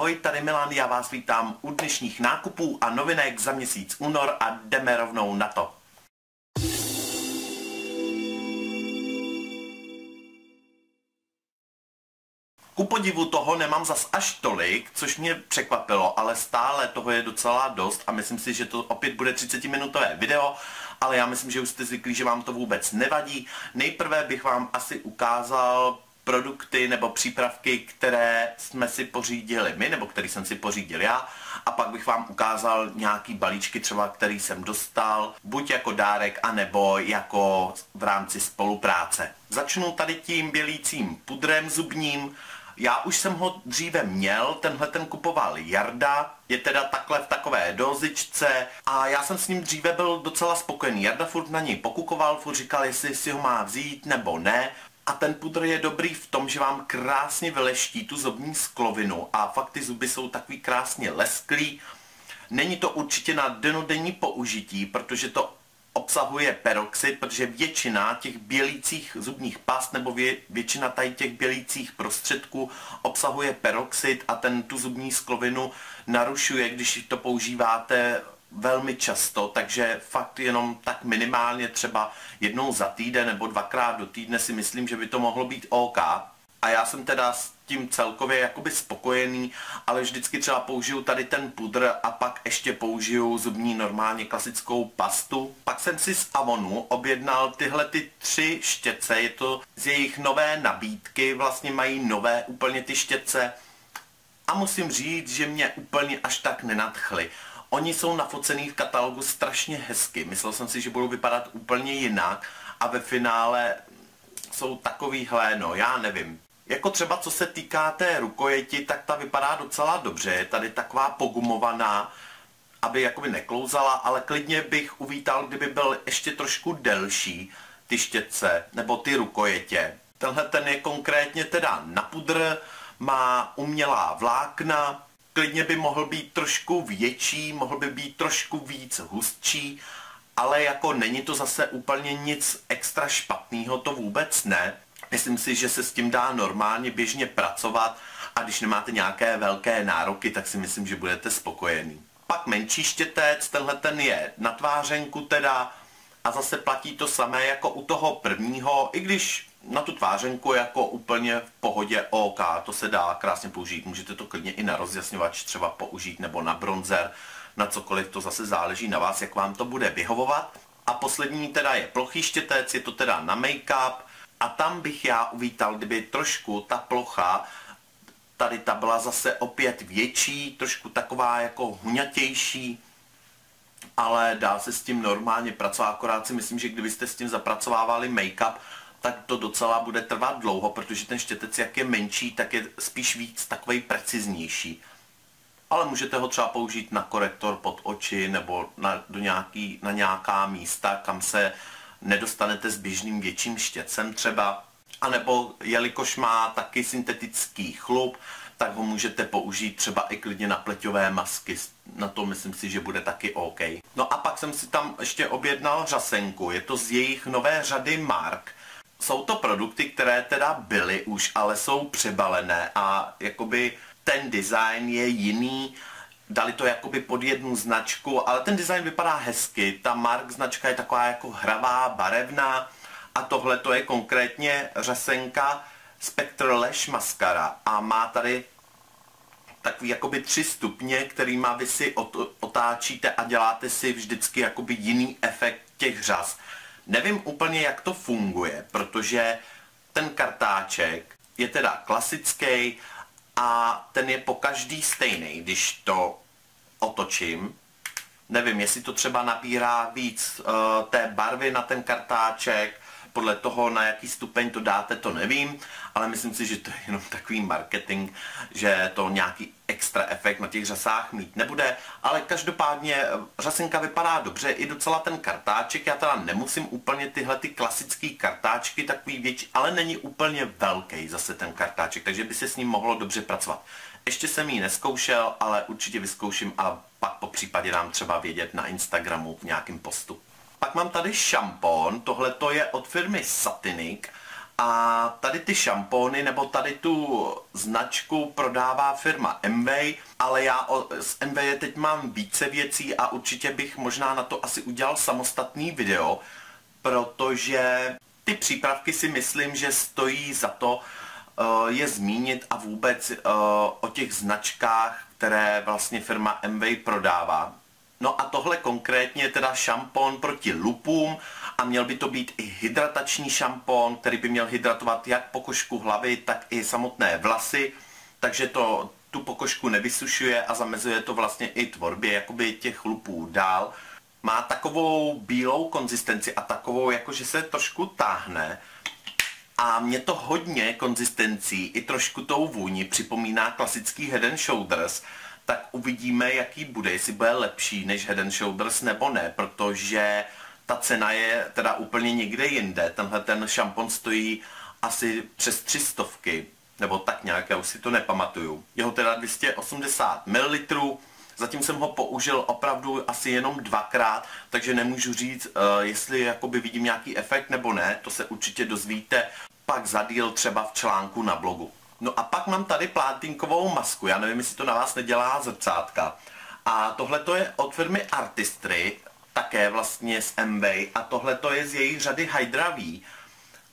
Ahoj, tady Milan, já vás vítám u dnešních nákupů a novinek za měsíc únor a jdeme rovnou na to. Ku podivu toho nemám zas až tolik, což mě překvapilo, ale stále toho je docela dost a myslím si, že to opět bude 30 minutové video, ale já myslím, že už jste zvyklí, že vám to vůbec nevadí. Nejprve bych vám asi ukázal produkty nebo přípravky, které jsme si pořídili my, nebo který jsem si pořídil já, a pak bych vám ukázal nějaký balíčky třeba, který jsem dostal, buď jako dárek, anebo jako v rámci spolupráce. Začnu tady tím bělícím pudrem zubním, já už jsem ho dříve měl, tenhle ten kupoval Jarda, je teda takhle v takové dozičce a já jsem s ním dříve byl docela spokojený. Jarda furt na něj pokukoval, furt říkal, jestli si ho má vzít nebo ne. A ten pudr je dobrý v tom, že vám krásně vyleští tu zubní sklovinu a fakt ty zuby jsou takový krásně lesklý. Není to určitě na denodenní použití, protože to obsahuje peroxid, protože většina těch bělících zubních past nebo vě, většina tady těch bělících prostředků obsahuje peroxid a ten tu zubní sklovinu narušuje, když to používáte velmi často, takže fakt jenom tak minimálně třeba jednou za týden nebo dvakrát do týdne si myslím, že by to mohlo být OK. A já jsem teda s tím celkově jakoby spokojený, ale vždycky třeba použiju tady ten pudr a pak ještě použiju zubní normálně klasickou pastu. Pak jsem si z Avonu objednal tyhle ty tři štěce, je to z jejich nové nabídky, vlastně mají nové úplně ty štěce a musím říct, že mě úplně až tak nenadchly. Oni jsou nafocený v katalogu strašně hezky. Myslel jsem si, že budou vypadat úplně jinak a ve finále jsou takovýhle, no já nevím. Jako třeba co se týká té rukojeti, tak ta vypadá docela dobře. Je tady taková pogumovaná, aby jakoby neklouzala, ale klidně bych uvítal, kdyby byl ještě trošku delší ty štětce nebo ty rukojetě. Tenhle ten je konkrétně teda na pudr, má umělá vlákna, klidně by mohl být trošku větší, mohl by být trošku víc hustší, ale jako není to zase úplně nic extra špatného, to vůbec ne. Myslím si, že se s tím dá normálně běžně pracovat a když nemáte nějaké velké nároky, tak si myslím, že budete spokojený. Pak menší štětec, tenhle ten je na tvářenku teda a zase platí to samé jako u toho prvního, i když na tu tvářenku jako úplně v pohodě OK, to se dá krásně použít, můžete to klidně i na rozjasňovač třeba použít nebo na bronzer, na cokoliv, to zase záleží na vás, jak vám to bude vyhovovat. A poslední teda je plochý štětec, je to teda na make-up. A tam bych já uvítal, kdyby trošku ta plocha, tady ta byla zase opět větší, trošku taková jako huňatější, ale dá se s tím normálně pracovat, akorát si myslím, že kdybyste s tím zapracovávali make-up, tak to docela bude trvat dlouho, protože ten štětec, jak je menší, tak je spíš víc takový preciznější. Ale můžete ho třeba použít na korektor pod oči nebo na, do nějaký, na nějaká místa, kam se nedostanete s běžným větším štětcem třeba. A nebo jelikož má taky syntetický chlup, tak ho můžete použít třeba i klidně na pleťové masky. Na to myslím si, že bude taky OK. No a pak jsem si tam ještě objednal řasenku. Je to z jejich nové řady Mark. Jsou to produkty, které teda byly už, ale jsou přebalené a jakoby ten design je jiný, dali to jakoby pod jednu značku, ale ten design vypadá hezky. Ta Mark značka je taková jako hravá, barevná a tohle to je konkrétně řasenka Spectre Lash Mascara a má tady takový jakoby tři stupně, kterýma vy si otáčíte a děláte si vždycky jakoby jiný efekt těch řas. Nevím úplně, jak to funguje, protože ten kartáček je teda klasický a ten je po každý stejný, když to otočím. Nevím, jestli to třeba nabírá víc uh, té barvy na ten kartáček, podle toho, na jaký stupeň to dáte, to nevím, ale myslím si, že to je jenom takový marketing, že to nějaký extra efekt na těch řasách mít nebude, ale každopádně eh, řasenka vypadá dobře, i docela ten kartáček, já teda nemusím úplně tyhle ty klasické kartáčky, takový větší, ale není úplně velký zase ten kartáček, takže by se s ním mohlo dobře pracovat. Ještě jsem ji neskoušel, ale určitě vyzkouším a pak po případě dám třeba vědět na Instagramu v nějakém postu. Pak mám tady šampon, tohle to je od firmy Satinic A tady ty šampóny nebo tady tu značku prodává firma Envy, ale já z Envy teď mám více věcí a určitě bych možná na to asi udělal samostatný video, protože ty přípravky si myslím, že stojí za to uh, je zmínit a vůbec uh, o těch značkách, které vlastně firma Envy prodává. No a tohle konkrétně je teda šampon proti lupům a měl by to být i hydratační šampon, který by měl hydratovat jak pokožku hlavy, tak i samotné vlasy, takže to tu pokožku nevysušuje a zamezuje to vlastně i tvorbě jakoby těch lupů dál. Má takovou bílou konzistenci a takovou, jakože se trošku táhne. A mě to hodně konzistencí i trošku tou vůni připomíná klasický Head and Shoulders, tak uvidíme, jaký bude, jestli bude lepší než Head and Shoulders nebo ne, protože ta cena je teda úplně někde jinde. Tenhle ten šampon stojí asi přes 300, nebo tak nějak, já už si to nepamatuju. Jeho teda 280 ml, zatím jsem ho použil opravdu asi jenom dvakrát, takže nemůžu říct, uh, jestli jakoby vidím nějaký efekt nebo ne, to se určitě dozvíte pak za díl třeba v článku na blogu. No a pak mám tady plátinkovou masku, já nevím, jestli to na vás nedělá zrcátka. A tohle to je od firmy Artistry, také vlastně z MB a tohle to je z jejich řady Hydra V.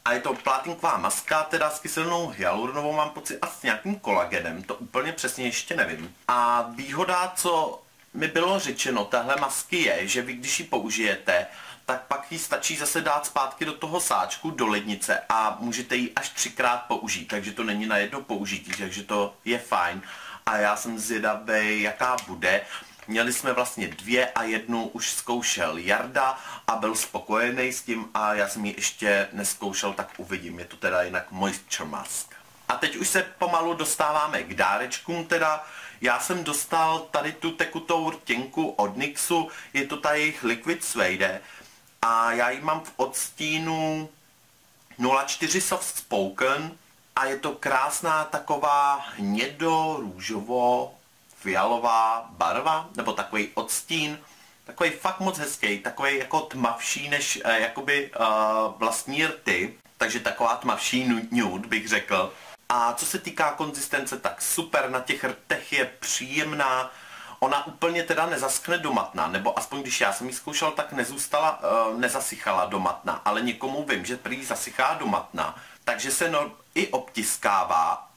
A je to plátinková maska, teda s kyselnou hyaluronovou mám pocit a s nějakým kolagenem, to úplně přesně ještě nevím. A výhoda, co mi bylo řečeno, tahle masky je, že vy když ji použijete, tak pak ji stačí zase dát zpátky do toho sáčku, do lednice a můžete ji až třikrát použít, takže to není na jedno použití, takže to je fajn. A já jsem zvědavý, jaká bude. Měli jsme vlastně dvě a jednu už zkoušel Jarda a byl spokojený s tím a já jsem ji ještě neskoušel, tak uvidím. Je to teda jinak Moisture Mask. A teď už se pomalu dostáváme k dárečkům teda. Já jsem dostal tady tu tekutou rtěnku od NYXu, je to ta jejich Liquid Suede a já ji mám v odstínu 04 Soft Spoken a je to krásná taková hnědo, růžovo, fialová barva, nebo takový odstín, takový fakt moc hezký, takový jako tmavší než eh, jakoby uh, vlastní rty, takže taková tmavší nude bych řekl. A co se týká konzistence, tak super, na těch rtech je příjemná, ona úplně teda nezaskne do matna, nebo aspoň když já jsem ji zkoušel, tak nezůstala, uh, nezasychala do matna, ale někomu vím, že prý zasychá do matna, takže se no, i obtiskává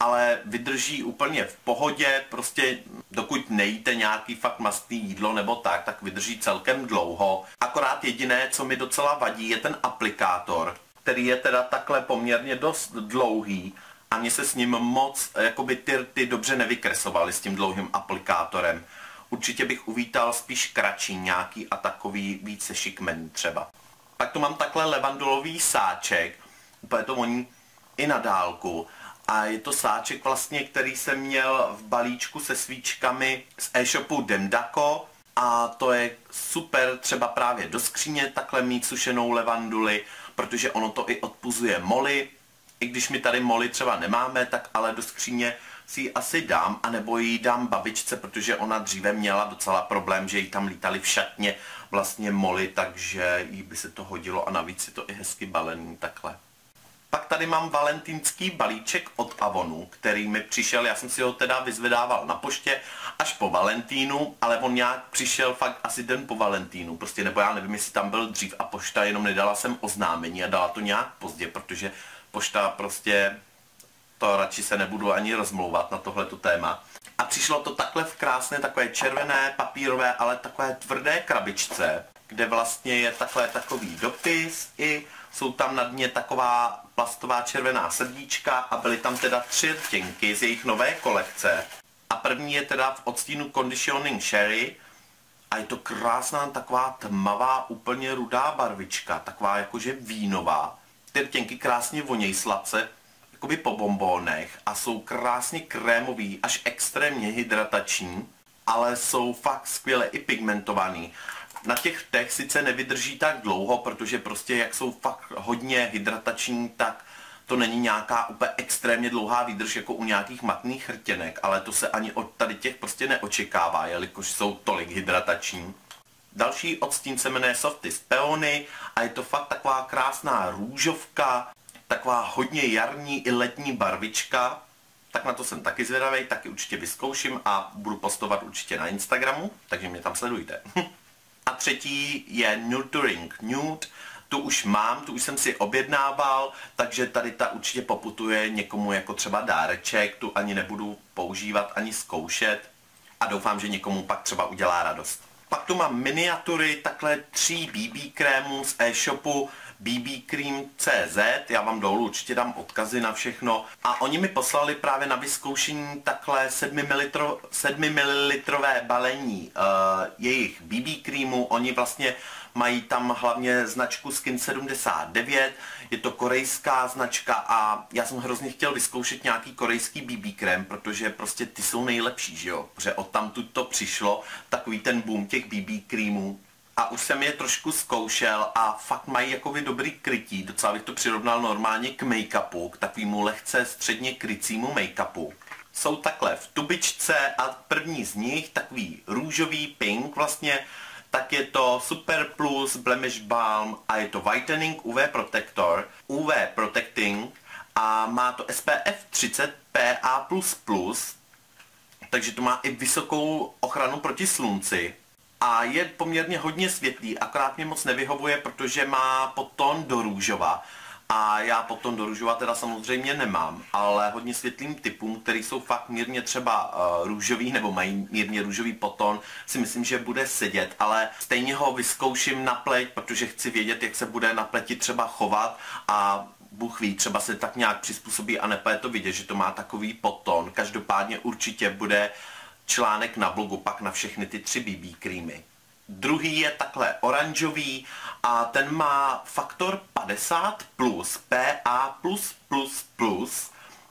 ale vydrží úplně v pohodě, prostě dokud nejíte nějaký fakt mastný jídlo nebo tak, tak vydrží celkem dlouho. Akorát jediné, co mi docela vadí, je ten aplikátor, který je teda takhle poměrně dost dlouhý a mě se s ním moc, jakoby ty rty dobře nevykresovaly s tím dlouhým aplikátorem. Určitě bych uvítal spíš kratší nějaký a takový více šikmen třeba. Pak tu mám takhle levandulový sáček, úplně to voní i na dálku a je to sáček vlastně, který jsem měl v balíčku se svíčkami z e-shopu Demdako a to je super třeba právě do skříně takhle mít sušenou levanduli, protože ono to i odpuzuje moly, i když my tady moly třeba nemáme, tak ale do skříně si ji asi dám, anebo ji dám babičce, protože ona dříve měla docela problém, že jí tam lítali v šatně vlastně moly, takže jí by se to hodilo a navíc je to i hezky balený takhle. Pak tady mám valentínský balíček od Avonu, který mi přišel, já jsem si ho teda vyzvedával na poště až po Valentínu, ale on nějak přišel fakt asi den po Valentínu, prostě nebo já nevím, jestli tam byl dřív a pošta jenom nedala jsem oznámení a dala to nějak pozdě, protože pošta prostě to radši se nebudu ani rozmlouvat na tohleto téma. A přišlo to takhle v krásné, takové červené, papírové, ale takové tvrdé krabičce, kde vlastně je takhle takový dopis i jsou tam na dně taková plastová červená srdíčka a byly tam teda tři rtěnky z jejich nové kolekce. A první je teda v odstínu Conditioning Sherry a je to krásná taková tmavá, úplně rudá barvička, taková jakože vínová. Ty rtěnky krásně vonějí sladce, jakoby po bombónech a jsou krásně krémový, až extrémně hydratační, ale jsou fakt skvěle i pigmentovaný na těch tech sice nevydrží tak dlouho, protože prostě jak jsou fakt hodně hydratační, tak to není nějaká úplně extrémně dlouhá výdrž jako u nějakých matných hrtěnek, ale to se ani od tady těch prostě neočekává, jelikož jsou tolik hydratační. Další odstín se jmenuje Softy z Peony a je to fakt taková krásná růžovka, taková hodně jarní i letní barvička, tak na to jsem taky zvědavý, taky určitě vyzkouším a budu postovat určitě na Instagramu, takže mě tam sledujte. a třetí je Nurturing Nude, tu už mám, tu už jsem si objednával, takže tady ta určitě poputuje někomu jako třeba dáreček, tu ani nebudu používat, ani zkoušet a doufám, že někomu pak třeba udělá radost. Pak tu mám miniatury takhle tří BB krémů z e-shopu bbcream.cz, já vám dolů určitě dám odkazy na všechno. A oni mi poslali právě na vyzkoušení takhle 7 ml, 7 ml balení uh, jejich BB creamu, oni vlastně mají tam hlavně značku Skin 79, je to korejská značka a já jsem hrozně chtěl vyzkoušet nějaký korejský BB krém, protože prostě ty jsou nejlepší, že jo? Protože od tam to přišlo, takový ten boom těch BB creamů a už jsem je trošku zkoušel a fakt mají jakoby dobrý krytí, docela bych to přirovnal normálně k make-upu, k takovému lehce středně krycímu make-upu. Jsou takhle v tubičce a první z nich, takový růžový pink vlastně, tak je to Super Plus Blemish Balm a je to Whitening UV Protector, UV Protecting a má to SPF 30 PA++, takže to má i vysokou ochranu proti slunci a je poměrně hodně světlý, akorát mě moc nevyhovuje, protože má potom do růžova. A já potom do růžova teda samozřejmě nemám, ale hodně světlým typům, který jsou fakt mírně třeba uh, růžový nebo mají mírně růžový poton, si myslím, že bude sedět, ale stejně ho vyzkouším na pleť, protože chci vědět, jak se bude na pleti třeba chovat a Bůh ví, třeba se tak nějak přizpůsobí a nebude to vidět, že to má takový poton. Každopádně určitě bude článek na blogu pak na všechny ty tři BB creamy. Druhý je takhle oranžový a ten má faktor 50 plus PA+++,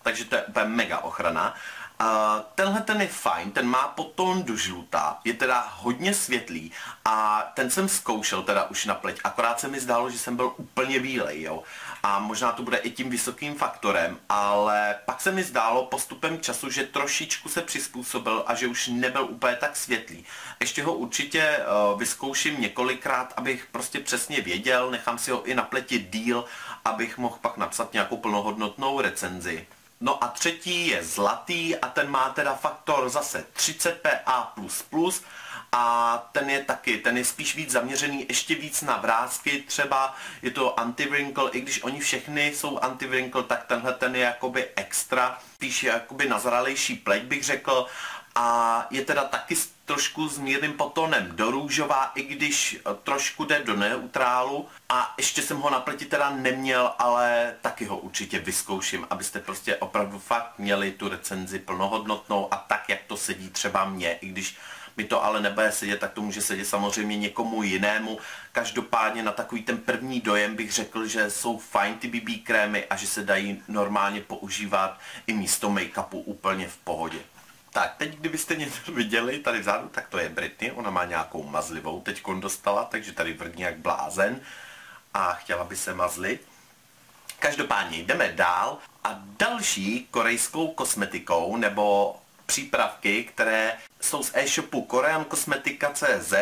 takže to je úplně mega ochrana. Uh, tenhle ten je fajn, ten má potom do žluta, je teda hodně světlý a ten jsem zkoušel teda už na pleť, akorát se mi zdálo, že jsem byl úplně bílej, jo. A možná to bude i tím vysokým faktorem, ale pak se mi zdálo postupem času, že trošičku se přizpůsobil a že už nebyl úplně tak světlý. Ještě ho určitě uh, vyzkouším několikrát, abych prostě přesně věděl, nechám si ho i na pleti díl, abych mohl pak napsat nějakou plnohodnotnou recenzi. No a třetí je zlatý a ten má teda faktor zase 30 PA++, a ten je taky, ten je spíš víc zaměřený ještě víc na vrázky, třeba je to anti-wrinkle, i když oni všechny jsou anti-wrinkle, tak tenhle ten je jakoby extra, spíš jakoby nazralejší pleť bych řekl a je teda taky trošku s mírným potonem do růžová, i když eh, trošku jde do neutrálu a ještě jsem ho na pleti teda neměl, ale taky ho určitě vyzkouším, abyste prostě opravdu fakt měli tu recenzi plnohodnotnou a tak, jak to sedí třeba mně, i když mi to ale nebude sedět, tak to může sedět samozřejmě někomu jinému. Každopádně na takový ten první dojem bych řekl, že jsou fajn ty BB krémy a že se dají normálně používat i místo make-upu úplně v pohodě. Tak, teď kdybyste něco viděli tady vzadu, tak to je Britney, ona má nějakou mazlivou teď dostala, takže tady vrdí jak blázen a chtěla by se mazlit. Každopádně jdeme dál a další korejskou kosmetikou nebo přípravky, které jsou z e-shopu koreankosmetika.cz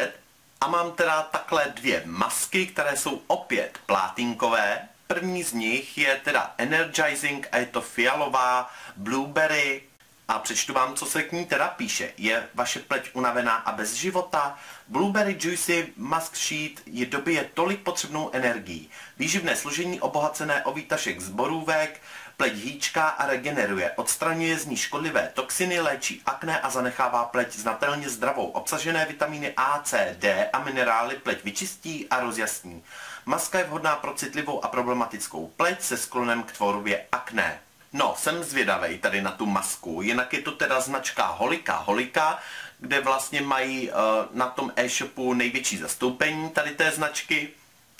a mám teda takhle dvě masky, které jsou opět plátinkové. První z nich je teda Energizing a je to fialová blueberry a přečtu vám, co se k ní teda píše. Je vaše pleť unavená a bez života? Blueberry Juicy Mask Sheet je dobije tolik potřebnou energií. Výživné složení obohacené o výtašek z borůvek, pleť hýčká a regeneruje, odstraňuje z ní škodlivé toxiny, léčí akné a zanechává pleť znatelně zdravou. Obsažené vitamíny A, C, D a minerály pleť vyčistí a rozjasní. Maska je vhodná pro citlivou a problematickou pleť se sklonem k tvorbě akné. No, jsem zvědavej tady na tu masku, jinak je to teda značka Holika Holika, kde vlastně mají uh, na tom e-shopu největší zastoupení tady té značky,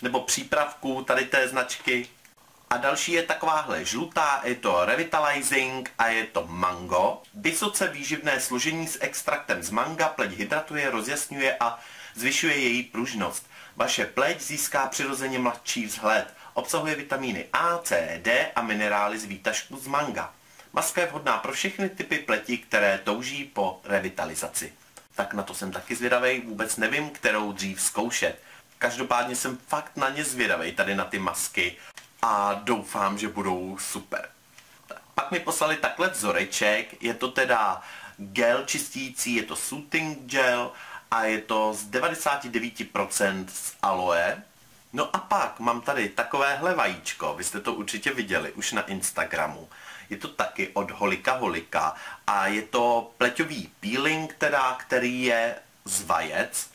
nebo přípravku tady té značky. A další je takováhle žlutá, je to Revitalizing a je to mango. Vysoce výživné složení s extraktem z manga pleť hydratuje, rozjasňuje a zvyšuje její pružnost. Vaše pleť získá přirozeně mladší vzhled. Obsahuje vitamíny A, C, D a minerály z výtažku z manga. Maska je vhodná pro všechny typy pleti, které touží po revitalizaci. Tak na to jsem taky zvědavý, vůbec nevím, kterou dřív zkoušet. Každopádně jsem fakt na ně zvědavý, tady na ty masky. a doufám, že budou super. Pak mi poslali takhle vzoreček, je to teda gel čistící, je to soothing gel a je to z 99% z aloe. No a pak mám tady takovéhle vajíčko, vy jste to určitě viděli už na Instagramu. Je to taky od Holika Holika a je to pleťový peeling, teda, který je z vajec.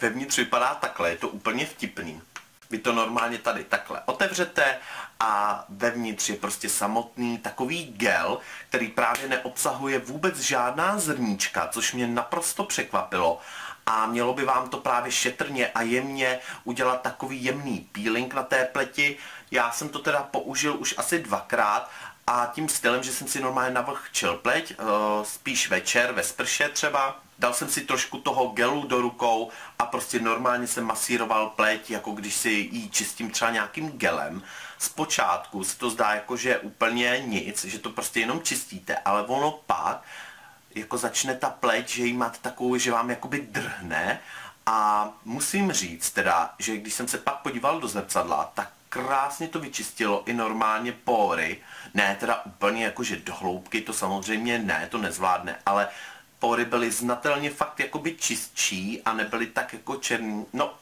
Vevnitř vypadá takhle, je to úplně vtipný. Vy to normálně tady takhle otevřete a vevnitř je prostě samotný takový gel, který právě neobsahuje vůbec žádná zrníčka, což mě naprosto překvapilo a mělo by vám to právě šetrně a jemně udělat takový jemný peeling na té pleti. Já jsem to teda použil už asi dvakrát a tím stylem, že jsem si normálně navlhčil pleť, eh, spíš večer ve sprše třeba, dal jsem si trošku toho gelu do rukou a prostě normálně jsem masíroval pleť, jako když si ji čistím třeba nějakým gelem. Zpočátku se to zdá jako, že úplně nic, že to prostě jenom čistíte, ale ono pak jako začne ta pleť, že jí máte takovou, že vám jakoby drhne a musím říct teda, že když jsem se pak podíval do zrcadla, tak krásně to vyčistilo i normálně pory. Ne teda úplně jakože do hloubky, to samozřejmě ne, to nezvládne, ale pory byly znatelně fakt jakoby čistší a nebyly tak jako černý. No,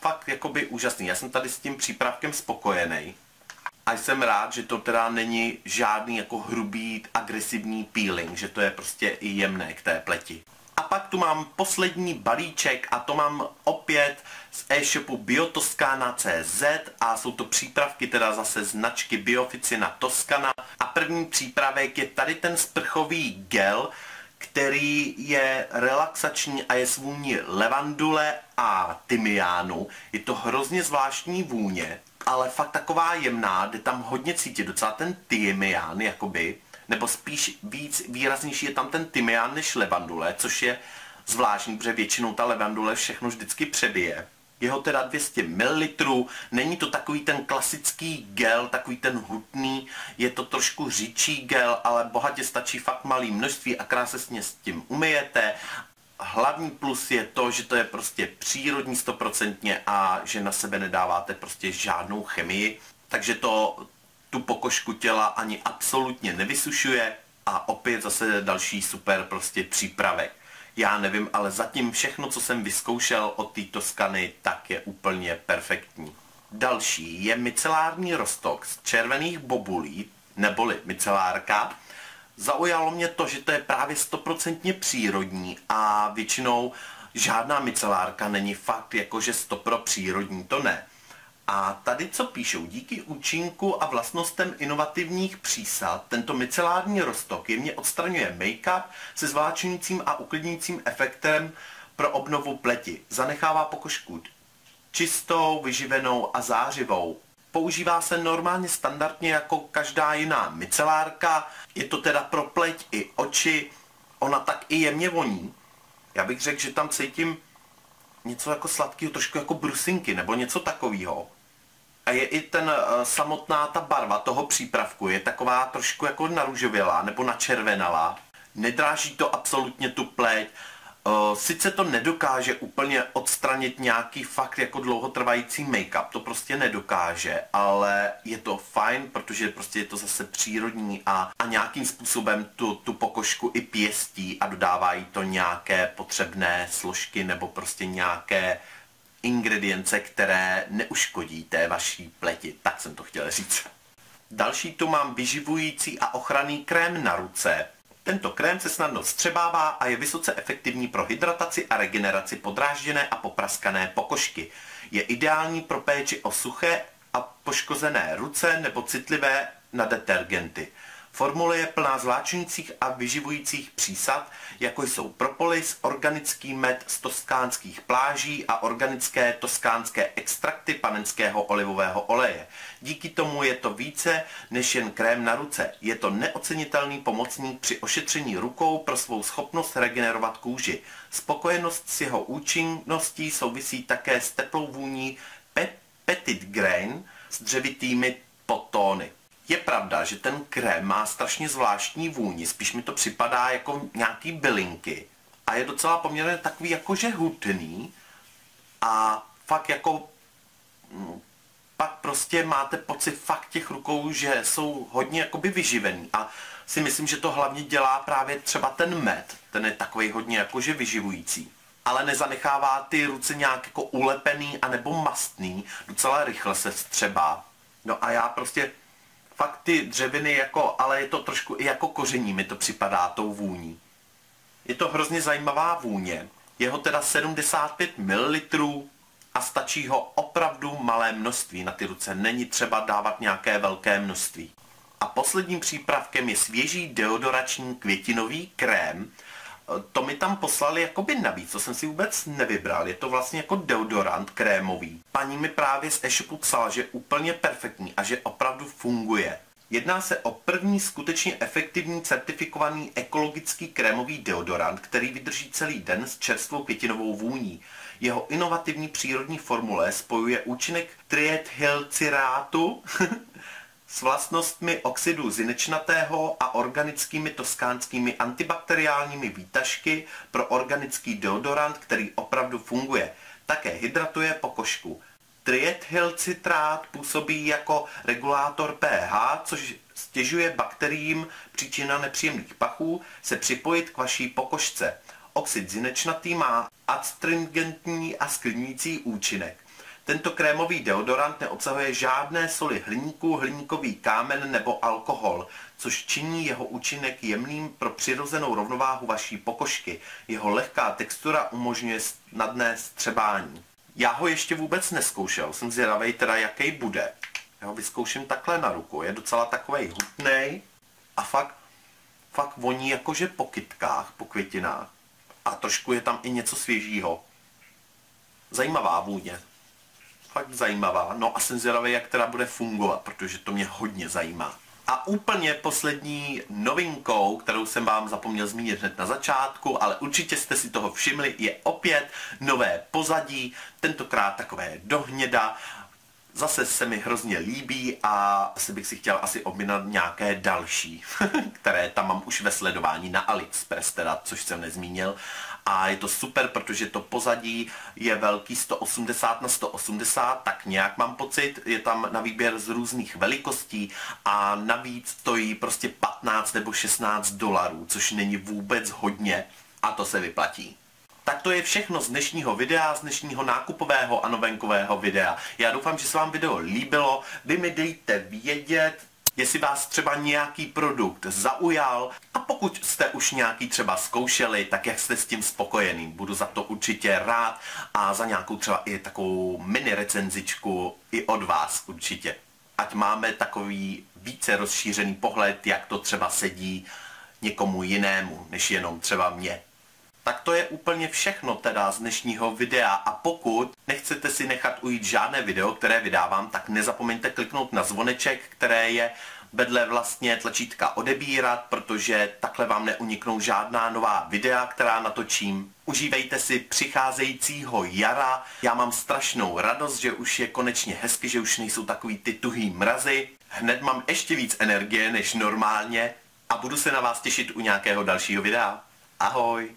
fakt jakoby úžasný. Já jsem tady s tím přípravkem spokojený. A jsem rád, že to teda není žádný jako hrubý, agresivní peeling, že to je prostě i jemné k té pleti. A pak tu mám poslední balíček a to mám opět z e-shopu biotoskana.cz a jsou to přípravky teda zase značky Bioficina Toskana. A první přípravek je tady ten sprchový gel, který je relaxační a je z vůni levandule a tymiánu. Je to hrozně zvláštní vůně, ale fakt taková jemná, jde tam hodně cítit, docela ten tymián, jakoby, nebo spíš víc výraznější je tam ten tymián než levandule, což je zvláštní, protože většinou ta levandule všechno vždycky přebije. Jeho teda 200 ml, není to takový ten klasický gel, takový ten hutný, je to trošku říčí gel, ale bohatě stačí fakt malý množství a krásně s tím umyjete. Hlavní plus je to, že to je prostě přírodní stoprocentně a že na sebe nedáváte prostě žádnou chemii, takže to tu pokožku těla ani absolutně nevysušuje a opět zase další super prostě přípravek. Já nevím, ale zatím všechno, co jsem vyzkoušel od této skany, tak je úplně perfektní. Další je micelární rostok z červených bobulí, neboli micelárka. Zaujalo mě to, že to je právě stoprocentně přírodní a většinou žádná micelárka není fakt jakože stopro přírodní, to ne. A tady co píšou, díky účinku a vlastnostem inovativních přísad, tento micelární rostok jemně odstraňuje make-up se zvláčujícím a uklidňujícím efektem pro obnovu pleti. Zanechává pokožku čistou, vyživenou a zářivou. Používá se normálně standardně jako každá jiná micelárka. Je to teda pro pleť i oči. Ona tak i jemně voní. Já bych řekl, že tam cítím něco jako sladkého, trošku jako brusinky nebo něco takového. A je i ten uh, samotná ta barva toho přípravku je taková trošku jako naružovělá nebo načervenalá. Nedráží to absolutně tu pleť. Uh, sice to nedokáže úplně odstranit nějaký fakt jako dlouhotrvající make-up, to prostě nedokáže, ale je to fajn, protože prostě je to zase přírodní a, a nějakým způsobem tu, tu pokožku i pěstí a dodávají to nějaké potřebné složky nebo prostě nějaké ingredience, které neuškodí té vaší pleti, tak jsem to chtěl říct. Další tu mám vyživující a ochranný krém na ruce. Tento krém se snadno střebává a je vysoce efektivní pro hydrataci a regeneraci podrážděné a popraskané pokožky. Je ideální pro péči o suché a poškozené ruce nebo citlivé na detergenty. Formule je plná zláčujících a vyživujících přísad, jako jsou propolis, organický med z toskánských pláží a organické toskánské extrakty panenského olivového oleje. Díky tomu je to více než jen krém na ruce. Je to neocenitelný pomocník při ošetření rukou pro svou schopnost regenerovat kůži. Spokojenost s jeho účinností souvisí také s teplou vůní Petit Grain s dřevitými potóny. Je pravda, že ten krém má strašně zvláštní vůni, spíš mi to připadá jako nějaký bylinky. A je docela poměrně takový jakože hutný a fakt jako mm, pak prostě máte pocit fakt těch rukou, že jsou hodně jakoby vyživený. A si myslím, že to hlavně dělá právě třeba ten med, ten je takový hodně jakože vyživující. Ale nezanechává ty ruce nějak jako ulepený anebo mastný, docela rychle se střebá. No a já prostě fakt ty dřeviny jako, ale je to trošku i jako koření, mi to připadá tou vůní. Je to hrozně zajímavá vůně. Jeho teda 75 ml a stačí ho opravdu malé množství na ty ruce. Není třeba dávat nějaké velké množství. A posledním přípravkem je svěží deodorační květinový krém. To mi tam poslali jakoby navíc, co jsem si vůbec nevybral. Je to vlastně jako deodorant krémový. Paní mi právě z e-shopu psala, že je úplně perfektní a že opravdu funguje. Jedná se o první skutečně efektivní certifikovaný ekologický krémový deodorant, který vydrží celý den s čerstvou květinovou vůní. Jeho inovativní přírodní formule spojuje účinek triethylcirátu s vlastnostmi oxidu zinečnatého a organickými toskánskými antibakteriálními výtažky pro organický deodorant, který opravdu funguje. Také hydratuje pokožku. Triethylcitrát působí jako regulátor pH, což stěžuje bakteriím příčina nepříjemných pachů se připojit k vaší pokožce. Oxid zinečnatý má astringentní a sklidnící účinek. Tento krémový deodorant neobsahuje žádné soli hliníku, hliníkový kámen nebo alkohol, což činí jeho účinek jemným pro přirozenou rovnováhu vaší pokožky. Jeho lehká textura umožňuje snadné střebání. Já ho ještě vůbec neskoušel, jsem zvědavý teda jaký bude. Já ho vyzkouším takhle na ruku, je docela takovej hutnej a fakt, fakt voní jakože po kytkách, po květinách. A trošku je tam i něco svěžího. Zajímavá vůně. Fakt zajímavá. No a jsem zvědavý, jak teda bude fungovat, protože to mě hodně zajímá. A úplně poslední novinkou, kterou jsem vám zapomněl zmínit hned na začátku, ale určitě jste si toho všimli, je opět nové pozadí, tentokrát takové dohněda. Zase se mi hrozně líbí a asi bych si chtěl asi objednat nějaké další, které tam mám už ve sledování na AliExpress, teda, což jsem nezmínil a je to super, protože to pozadí je velký 180 na 180, tak nějak mám pocit, je tam na výběr z různých velikostí a navíc stojí prostě 15 nebo 16 dolarů, což není vůbec hodně a to se vyplatí. Tak to je všechno z dnešního videa, z dnešního nákupového a novenkového videa. Já doufám, že se vám video líbilo. Vy mi dejte vědět, jestli vás třeba nějaký produkt zaujal a pokud jste už nějaký třeba zkoušeli, tak jak jste s tím spokojený. Budu za to určitě rád a za nějakou třeba i takovou mini recenzičku i od vás určitě. Ať máme takový více rozšířený pohled, jak to třeba sedí někomu jinému, než jenom třeba mě. Tak to je úplně všechno teda z dnešního videa a pokud nechcete si nechat ujít žádné video, které vydávám, tak nezapomeňte kliknout na zvoneček, které je vedle vlastně tlačítka odebírat, protože takhle vám neuniknou žádná nová videa, která natočím. Užívejte si přicházejícího jara. Já mám strašnou radost, že už je konečně hezky, že už nejsou takový ty tuhý mrazy. Hned mám ještě víc energie než normálně a budu se na vás těšit u nějakého dalšího videa. Ahoj!